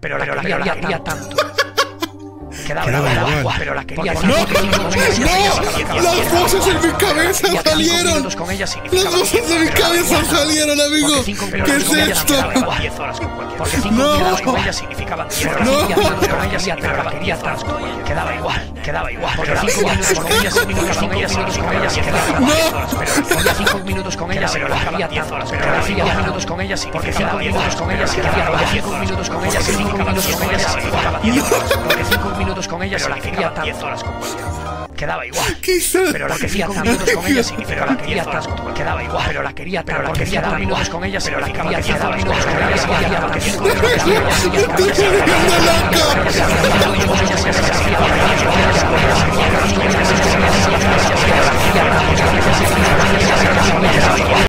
pero la quería, la quería tanto. Quedaba, igual. igual, pero la quería ¡No! tanto. ¡No! ¡Las voces en mi cabeza salieron! ¡Las voces de mi pero la cabeza quería salieron, amigo! ¿Qué es esto? Porque cinco No. con ella significaban diez horas. No. Significaban diez horas. Quedaba igual, quedaba igual. Porque cinco minutos con ella significaban con ella significaban con ella. Pero cinco minutos con ella significaban diez horas. Pero hacía diez minutos con ella significaban cinco minutos con ella cinco minutos con ella cinco minutos con ella. Porque cinco minutos con ella significaban diez horas con Quedaba igual. Pero la quería tanto minutos con ella significaba la quería tanto. Quedaba igual. Pero la quería. Pero la quería tanto minutos con ella pero la quería tanto minutos con ella significaba porque cinco minutos con ella significaba ¡Me estoy volviendo